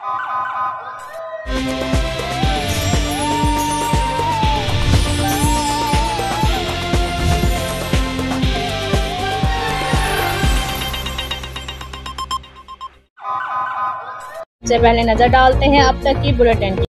से पहले नज़र डालते हैं अब तक की बुलेटिन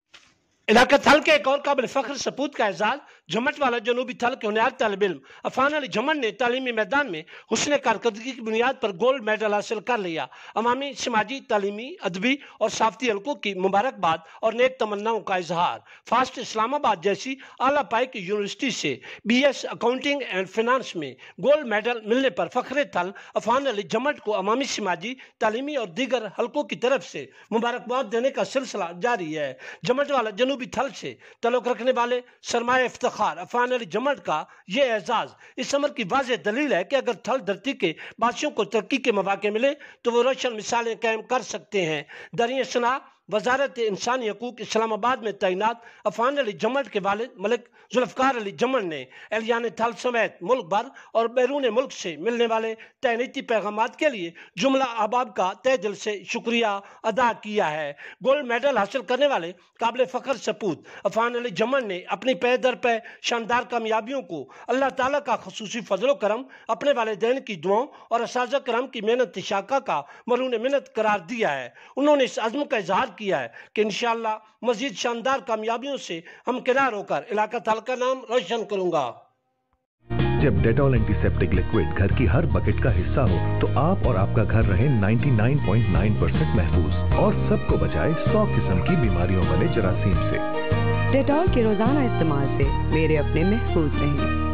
इलाका थल के एक और काबिल फख्र सपूत का एजाज जमट वाला जनूबी थल के बुनियाद तलब इल्म अफान अली जमन ने तालीमी मैदान में हुसन कारकर्दगी की बुनियाद पर गोल्ड मेडल हासिल कर लिया। अवामी समाजी, तालीमी, अदबी और साफती हल्कों की मुबारकबाद और नेक तमन्नाओं का इजहार। फास्ट इस्लामाबाद जैसी आला पाई की यूनिवर्सिटी से B S accounting and finance में गोल्ड मेडल मिलने पर फख्र थल अफान अली जमट को अवामी समाजी, तालीमी और दीगर हल्कों की तरफ़ से मुबारकबाद देने का सिलसिला जारी है। जमट वाला जनूबी थल से तल्लुक रखने वाले सरमाए इफ्तार इफ्तार अफान अली जमट का ये एजाज। इस अमर की वाज दलील है कि अगर थल धरती के बादशियों को तरक्की के मौाक़े मिले तो वो रोशन मिसालें कायम कर सकते हैं। दरिया सना वजारत इंसानी हकूक इस्लामाबाद में तैनात अफान अली जमन के वालिद मलिक जुल्फ़ार अली जमन ने एलियान थल समेत मुल्क भर और बैरून मुल्क से मिलने वाले तैनीती पैगाम के लिए जुमला अहबाब का तय दिल से शुक्रिया अदा किया है। गोल्ड मेडल हासिल करने वाले काबिल फ़ख्र सपूत अफान अली जमन ने अपनी पे दर पे शानदार कामयाबियों को अल्लाह ताला का खसूसी फजल करम, अपने वालदेन की दुआओं और इस की मेहनत शाखा का मरून मिनत करार दिया है। उन्होंने इस अज़म का इजहार किया है कि इन मजीद शानदार कामयाबियों से हम किनार होकर इलाका थल का नाम रोशन करूँगा। जब डेटॉल एंटीसेप्टिक लिक्विड घर की हर बकेट का हिस्सा हो तो आप और आपका घर रहे 99.9 परसेंट महफूज और सबको बचाए 100 किस्म की बीमारियों वाले जरासीम से। डेटॉल के रोज़ाना इस्तेमाल से मेरे अपने महफूज रहेंगे